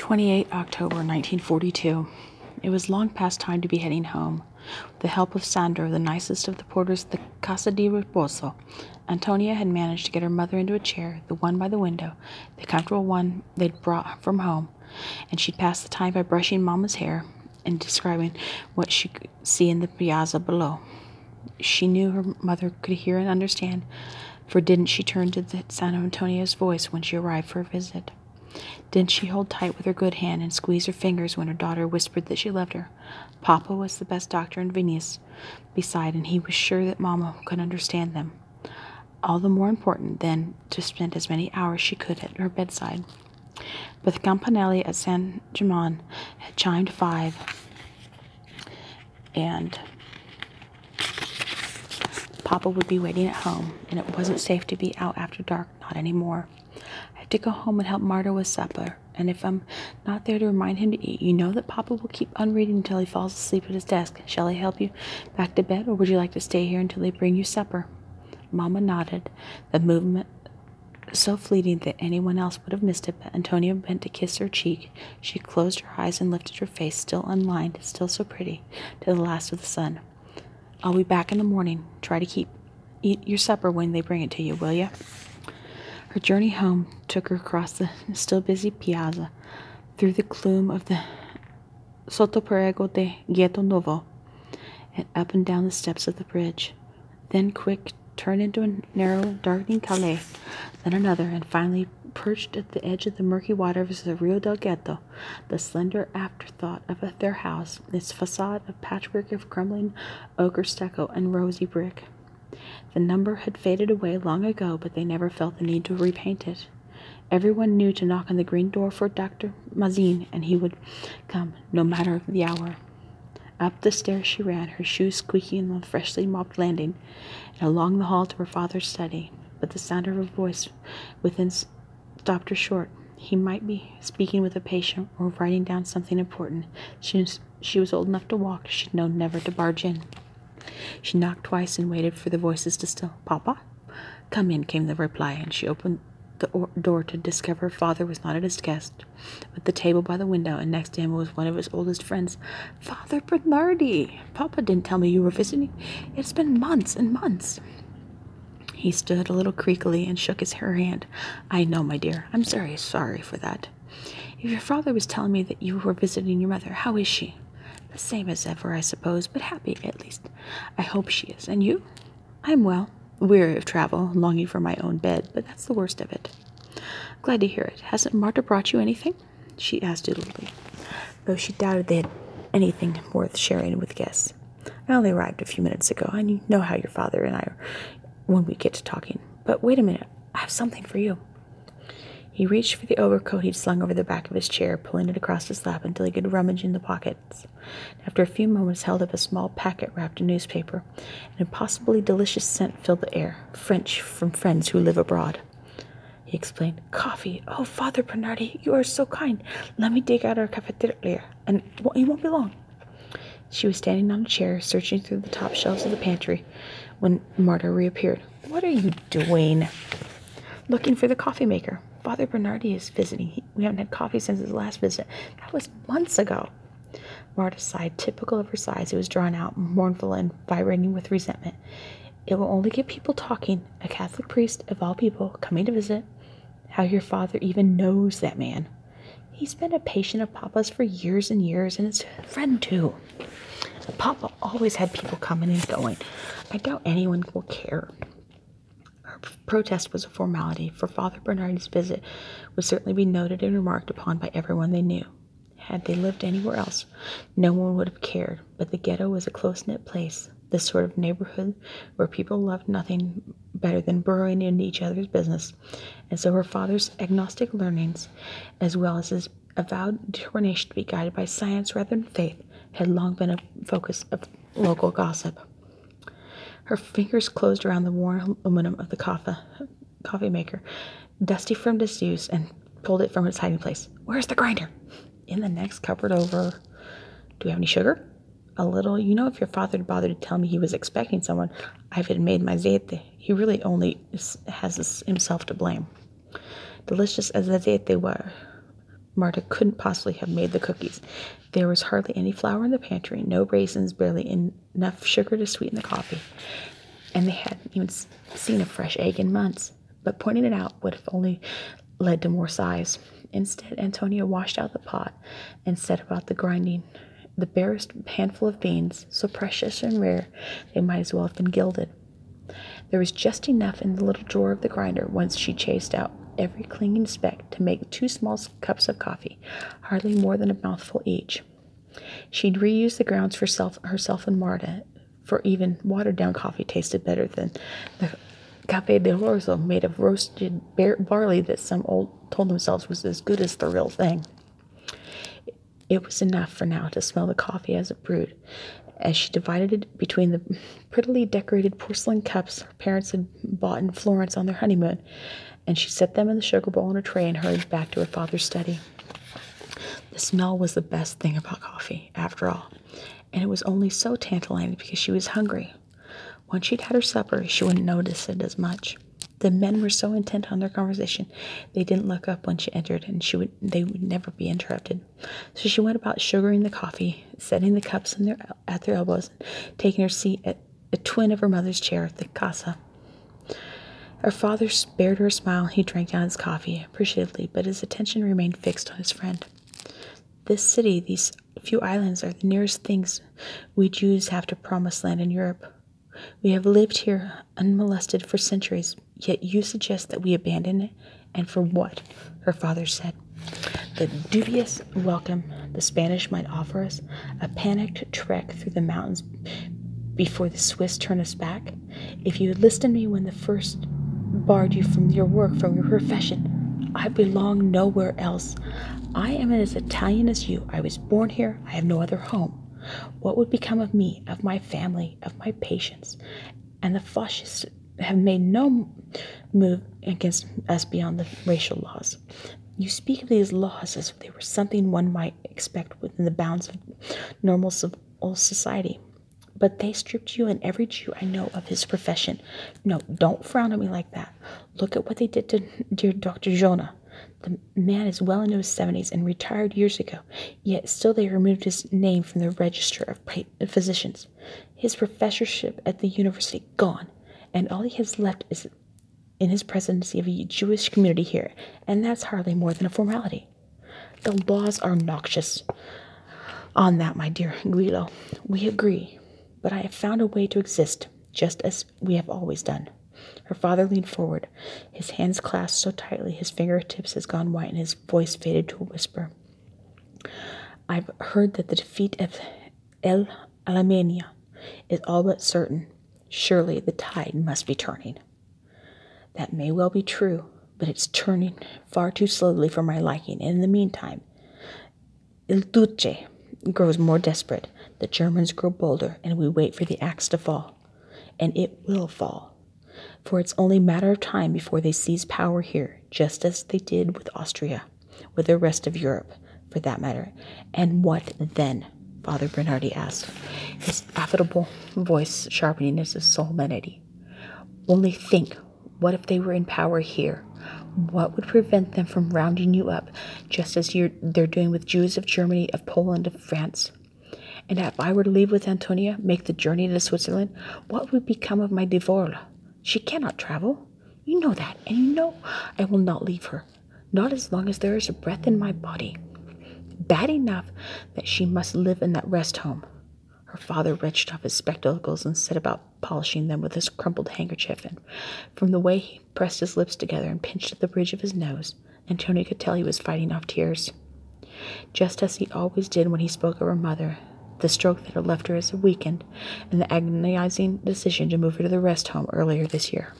28 October 1942. It was long past time to be heading home. With the help of Sandro, the nicest of the porters at the Casa di Riposo, Antonia had managed to get her mother into a chair, the one by the window, the comfortable one they'd brought from home, and she'd pass the time by brushing Mamma's hair and describing what she could see in the piazza below. She knew her mother could hear and understand, for didn't she turn to the Antonia's voice when she arrived for a visit? Didn't she hold tight with her good hand and squeeze her fingers when her daughter whispered that she loved her? Papa was the best doctor in Venice, beside, and he was sure that Mamma could understand them. All the more important, then, to spend as many hours she could at her bedside. But the campanelli at San German had chimed five, and Papa would be waiting at home, and it wasn't safe to be out after dark, not any more. To go home and help Marta with supper, and if I'm not there to remind him to eat, you know that Papa will keep on reading until he falls asleep at his desk. Shall I help you back to bed, or would you like to stay here until they bring you supper? Mamma nodded, the movement so fleeting that anyone else would have missed it, but Antonia bent to kiss her cheek. She closed her eyes and lifted her face, still unlined, still so pretty, to the last of the sun. I'll be back in the morning. Try to keep eat your supper when they bring it to you, will you? Her journey home took her across the still busy piazza, through the gloom of the Sottoportego de Ghetto Novo, and up and down the steps of the bridge. Then quick turned into a narrow, darkening calle, then another, and finally perched at the edge of the murky waters of the Rio del Ghetto, the slender afterthought of a, their house, its facade of patchwork of crumbling ochre stucco and rosy brick. The number had faded away long ago, but they never felt the need to repaint it. Everyone knew to knock on the green door for Dr. Mazin, and he would come, no matter the hour. Up the stairs she ran, her shoes squeaking on the freshly mopped landing, and along the hall to her father's study. But the sound of her voice within stopped her short. He might be speaking with a patient or writing down something important. She was, she was old enough to walk. She'd known never to barge in. She knocked twice and waited for the voices to still. Papa? Come in, came the reply, and she opened the door to discover her father was not at his desk, but the table by the window, and next to him was one of his oldest friends. Father Bernardi! Papa didn't tell me you were visiting. It's been months and months. He stood a little creakily and shook his her hand. I know, my dear. I'm very sorry for that. If your father was telling me that you were visiting your mother, how is she? The same as ever, I suppose, but happy at least. I hope she is. And you? I'm well weary of travel, longing for my own bed, but that's the worst of it. Glad to hear it. Hasn't Marta brought you anything? She asked dutifully, though she doubted they had anything worth sharing with guests. I only arrived a few minutes ago, and you know how your father and I are when we get to talking. But wait a minute, I have something for you. He reached for the overcoat he'd slung over the back of his chair, pulling it across his lap until he could rummage in the pockets. After a few moments, held up a small packet wrapped in newspaper. An impossibly delicious scent filled the air. French from friends who live abroad. He explained, Coffee. Oh, Father Bernardi, you are so kind. Let me dig out our caffettiera, and you won't be long. She was standing on a chair, searching through the top shelves of the pantry, when Marta reappeared. What are you doing? Looking for the coffee maker. Father Bernardi is visiting. He, we haven't had coffee since his last visit. That was months ago. Marta sighed, typical of her size. It was drawn out, mournful, and vibrating with resentment. It will only get people talking. A Catholic priest, of all people, coming to visit. How your father even knows that man. He's been a patient of Papa's for years and years, and his friend, too. Papa always had people coming and going. I doubt anyone will care protest was a formality, for Father Bernardi's visit would certainly be noted and remarked upon by everyone they knew. Had they lived anywhere else, no one would have cared, but the ghetto was a close knit place, the sort of neighborhood where people loved nothing better than burrowing into each other's business, and so her father's agnostic learnings, as well as his avowed determination to be guided by science rather than faith, had long been a focus of local gossip. Her fingers closed around the worn aluminum of the coffee, coffee maker, dusty from disuse, and pulled it from its hiding place. Where's the grinder? In the next cupboard over. Do we have any sugar? A little. You know, if your father had bothered to tell me he was expecting someone, I had made my zete. He really only has himself to blame. Delicious as the zete were, Marta couldn't possibly have made the cookies. There was hardly any flour in the pantry, no raisins, barely enough sugar to sweeten the coffee, and they hadn't even seen a fresh egg in months. But pointing it out would have only led to more sighs. Instead, Antonia washed out the pot and set about the grinding the barest handful of beans, so precious and rare they might as well have been gilded. There was just enough in the little drawer of the grinder once she chased out every clinging speck to make two small cups of coffee, hardly more than a mouthful each. She'd reused the grounds for self, herself and Marta, for even watered down coffee tasted better than the cafe de orzo made of roasted barley that some old told themselves was as good as the real thing. It was enough for now to smell the coffee as it brewed, as she divided it between the prettily decorated porcelain cups her parents had bought in Florence on their honeymoon, and she set them in the sugar bowl on a tray and hurried back to her father's study. The smell was the best thing about coffee, after all, and it was only so tantalizing because she was hungry. Once she'd had her supper, she wouldn't notice it as much. The men were so intent on their conversation, they didn't look up when she entered, and she would they would never be interrupted. So she went about sugaring the coffee, setting the cups in their, at their elbows, taking her seat at a twin of her mother's chair at the casa. Her father spared her a smile. He drank down his coffee appreciatively, but his attention remained fixed on his friend. This city, these few islands, are the nearest things we Jews have to promised land in Europe. We have lived here unmolested for centuries, yet you suggest that we abandon it, and for what? Her father said. The dubious welcome the Spanish might offer us, a panicked trek through the mountains before the Swiss turn us back. If you had listened to me when the first barred you from your work, from your profession, I belong nowhere else. I am as Italian as you. I was born here. I have no other home. What would become of me, of my family, of my patients? And the fascists have made no move against us beyond the racial laws. You speak of these laws as if they were something one might expect within the bounds of normal civil society. But they stripped you and every Jew I know of his profession. No, don't frown at me like that. Look at what they did to dear Dr. Jona. The man is well into his 70s and retired years ago, yet still they removed his name from the register of physicians. His professorship at the university gone, and all he has left is in his presidency of a Jewish community here, and that's hardly more than a formality. The laws are noxious. On that, my dear Guido, we agree, but I have found a way to exist just as we have always done. Her father leaned forward, his hands clasped so tightly his fingertips had gone white and his voice faded to a whisper. I've heard that the defeat of El Alamein is all but certain. Surely the tide must be turning. That may well be true, but it's turning far too slowly for my liking, and in the meantime, Il Duce grows more desperate, the Germans grow bolder, and we wait for the axe to fall. And it will fall for it's only a matter of time before they seize power here, just as they did with Austria, with the rest of Europe, for that matter. And what then? Father Bernardi asked, his affable voice sharpening as his solemnity. Only think, what if they were in power here? What would prevent them from rounding you up, just as they're doing with Jews of Germany, of Poland, of France? And if I were to leave with Antonia, make the journey to Switzerland, what would become of my Devorle? She cannot travel. You know that, and you know I will not leave her, not as long as there is a breath in my body. Bad enough that she must live in that rest home. Her father wrenched off his spectacles and set about polishing them with his crumpled handkerchief, and from the way he pressed his lips together and pinched at the bridge of his nose, Antonia could tell he was fighting off tears. Just as he always did when he spoke of her mother, the stroke that had left her as weakened, and the agonizing decision to move her to the rest home earlier this year.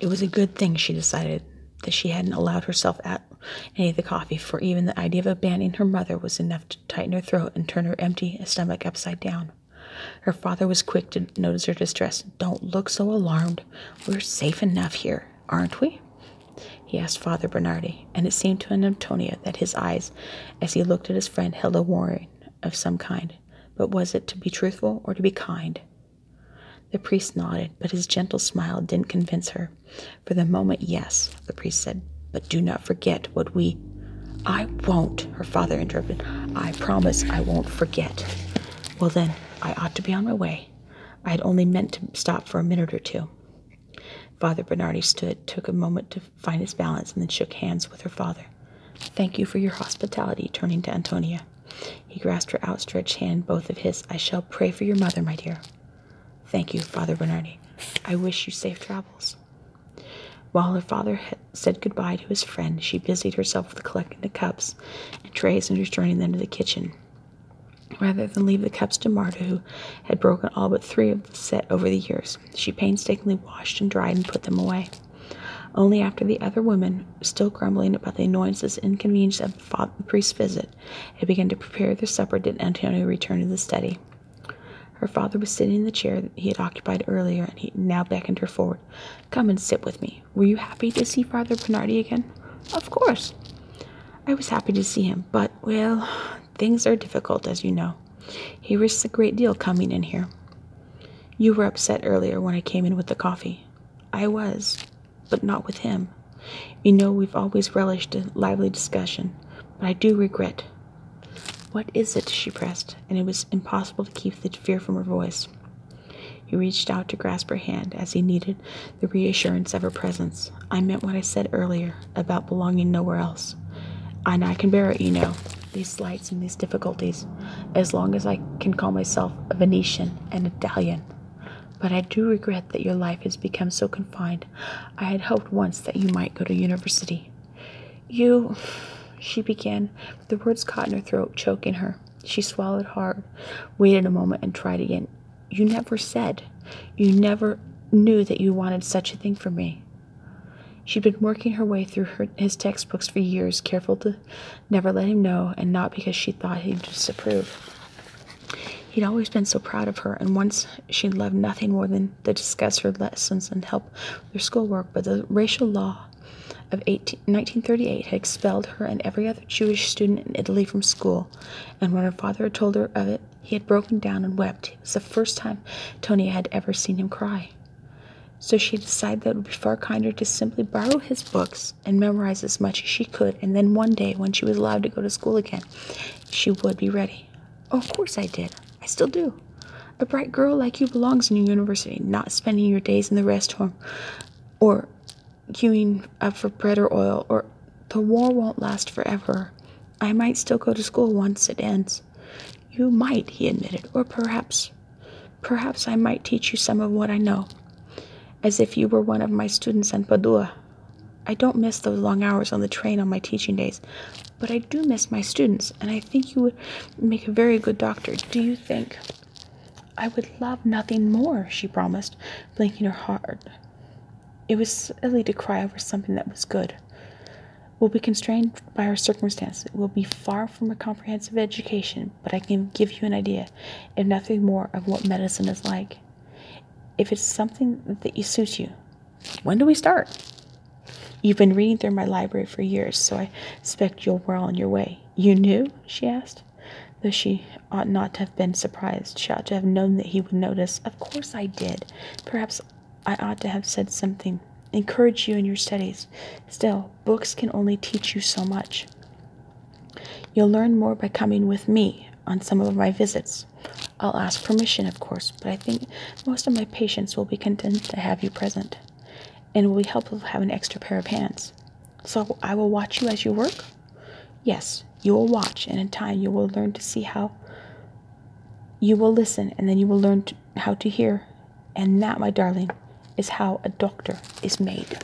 It was a good thing, she decided, that she hadn't allowed herself at any of the coffee, for even the idea of abandoning her mother was enough to tighten her throat and turn her empty stomach upside down. Her father was quick to notice her distress. Don't look so alarmed. We're safe enough here, aren't we? He asked Father Bernardi, and it seemed to Antonia that his eyes, as he looked at his friend, held a warning of some kind, but was it to be truthful or to be kind? The priest nodded, but his gentle smile didn't convince her. For the moment, yes, the priest said, but do not forget what we I won't, her father interrupted. I promise I won't forget. Well, then, I ought to be on my way. I had only meant to stop for a minute or two. Father Bernardi stood, took a moment to find his balance, and then shook hands with her father. Thank you for your hospitality, turning to Antonia. He grasped her outstretched hand, both of his. I shall pray for your mother, my dear. Thank you, Father Bernardi. I wish you safe travels. While her father said goodbye to his friend, she busied herself with collecting the cups and trays and returning them to the kitchen. Rather than leave the cups to Marta, who had broken all but three of the set over the years, she painstakingly washed and dried and put them away. Only after the other women, still grumbling about the annoyances and inconvenience of the priest's visit, had begun to prepare their supper, did Antonia return to the study. Her father was sitting in the chair he had occupied earlier, and he now beckoned her forward. Come and sit with me. Were you happy to see Father Bernardi again? Of course. I was happy to see him, but, well, things are difficult, as you know. He risks a great deal coming in here. You were upset earlier when I came in with the coffee. I was, but not with him. You know we've always relished a lively discussion, but I do regret what is it? she pressed, and it was impossible to keep the fear from her voice. He reached out to grasp her hand as he needed the reassurance of her presence. I meant what I said earlier about belonging nowhere else. And I can bear it, you know, these slights and these difficulties, as long as I can call myself a Venetian and Italian. But I do regret that your life has become so confined. I had hoped once that you might go to university. You she began, the words caught in her throat, choking her. She swallowed hard, waited a moment, and tried again. You never said. You never knew that you wanted such a thing for me. She'd been working her way through her, his textbooks for years, careful to never let him know, and not because she thought he'd disapprove. He'd always been so proud of her, and once she'd loved nothing more than to discuss her lessons and help with her schoolwork, but the racial law of 18, 1938 had expelled her and every other Jewish student in Italy from school, and when her father had told her of it, he had broken down and wept. It was the first time Tonia had ever seen him cry. So she decided that it would be far kinder to simply borrow his books and memorize as much as she could, and then one day, when she was allowed to go to school again, she would be ready. Oh, of course I did. I still do. A bright girl like you belongs in a university, not spending your days in the rest home or queuing up for bread or oil, or the war won't last forever. I might still go to school once it ends. You might, he admitted, or perhaps, perhaps I might teach you some of what I know, as if you were one of my students in Padua. I don't miss those long hours on the train on my teaching days, but I do miss my students, and I think you would make a very good doctor. Do you think? I would love nothing more, she promised, blinking her heart it was silly to cry over something that was good. We'll be constrained by our circumstances. It will be far from a comprehensive education, but I can give you an idea, if nothing more, of what medicine is like. If it's something that suits you, when do we start? You've been reading through my library for years, so I expect you're well on your way. You knew? she asked. Though she ought not to have been surprised, she ought to have known that he would notice. Of course I did. Perhaps I ought to have said something, encourage you in your studies. Still, books can only teach you so much. You'll learn more by coming with me on some of my visits. I'll ask permission, of course, but I think most of my patients will be content to have you present, and it will be helpful to have an extra pair of hands. So I will watch you as you work? Yes, you will watch, and in time you will learn to see how. You will listen, and then you will learn to, how to hear. And that, my darling, is how a doctor is made.